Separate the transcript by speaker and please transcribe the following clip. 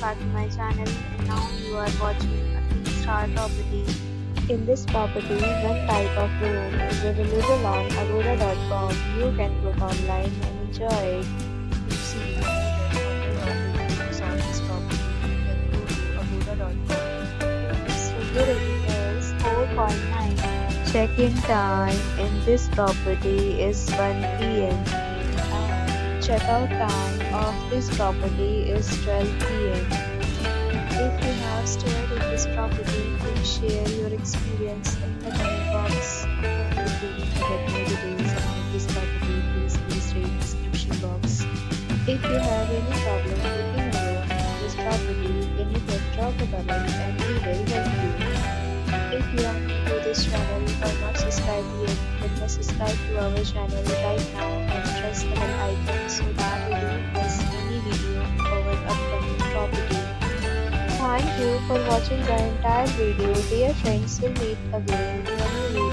Speaker 1: back to my channel and now you are watching a 3-star property. In this property, one type of room is available on agoda.com. You can book online and enjoy it. To see more than 100 reviews on this property, you can go to agoda.com. Its review rating is 4.9. Check-in time in this property is 1 p.m. check-out time of this property is 12 p.m. If you have stayed in this property, please share your experience in the comment box. If you need to get more details about this property, please please read description box. If you have any problem booking a room in this property, then you can drop a comment and we will help you. If you are new to this channel or not subscribed yet, then subscribe to our channel right now Thank you for watching the entire video. Dear friends, we'll meet again in a new video